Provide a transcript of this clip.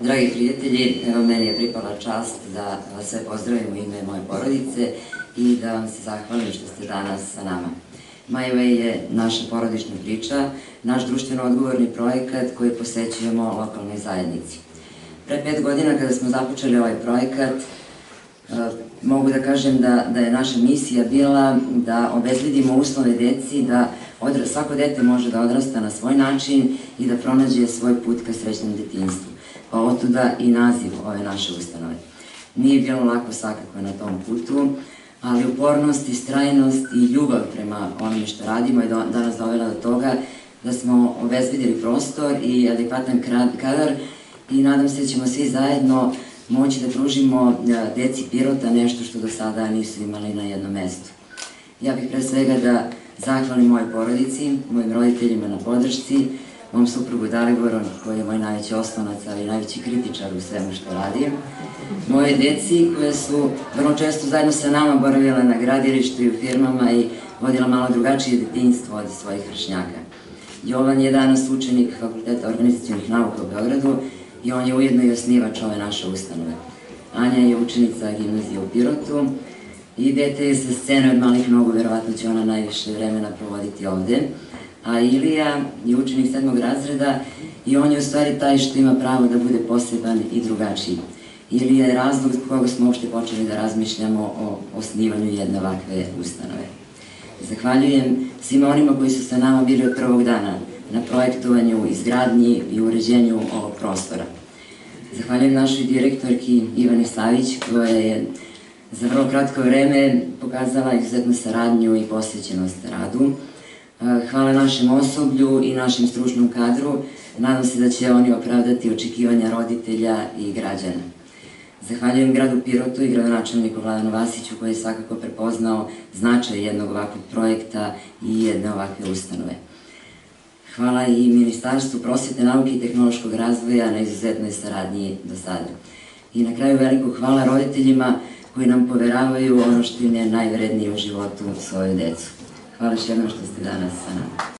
Dragi prijatelji, evo meni je pripala čast da vas sve pozdravim u ime moje porodice i da vam se zahvalim što ste danas sa nama. My Way je naša porodična priča, naš društveno odgovorni projekat koji posećujemo lokalnoj zajednici. Pre pet godina kada smo započeli ovaj projekat, e, mogu da kažem da, da je naša misija bila da obezbedimo uslove deci da svako dete može da odrasta na svoj način i da pronađe svoj put ka srećnom detinstvu. Pa otuda i naziv ove naše ustanove. Nije bilo lako svakako na tom putu, ali upornost, istrajnost i ljubav prema onome što radimo je danas dovela do toga da smo obezbedili prostor i adekvatan kadar i nadam se da ćemo svi zajedno moći da pružimo e, deci Pirota nešto što do sada nisu imali na jednom mestu. Ja bih pre svega da zahvalim mojoj porodici, mojim roditeljima na podršci, mom suprugu Daliboru, koji je moj najveći osnovac, ali najveći kritičar u svemu što radim, moje deci koje su vrlo često zajedno sa nama boravile na gradilištu i u firmama i vodila malo drugačije detinjstvo od svojih vršnjaka. Jovan je danas učenik Fakulteta organizacijonih nauka u Beogradu i on je ujedno i osnivač ove naše ustanove. Anja je učenica gimnazije u Pirotu i dete je sa scene od malih nogu, verovatno će ona najviše vremena provoditi ovde a Ilija je učenik sedmog razreda i on je u stvari taj što ima pravo da bude poseban i drugačiji. Ilija je razlog zbog koga smo uopšte počeli da razmišljamo o osnivanju jedne ovakve ustanove. Zahvaljujem svima onima koji su sa nama bili od prvog dana na projektovanju, izgradnji i uređenju ovog prostora. Zahvaljujem našoj direktorki Ivani Savić koja je za vrlo kratko vreme pokazala izuzetnu saradnju i posvećenost radu. Hvala našem osoblju i našem stručnom kadru. Nadam se da će oni opravdati očekivanja roditelja i građana. Zahvaljujem gradu Pirotu i gradonačelniku Vladanu Vasiću koji je svakako prepoznao značaj jednog ovakvog projekta i jedne ovakve ustanove. Hvala i Ministarstvu prosvete, nauke i tehnološkog razvoja na izuzetnoj saradnji do sada. I na kraju veliko hvala roditeljima koji nam poveravaju ono što im je najvrednije u životu svoju decu. Hvala još jednom što ste danas sa nama.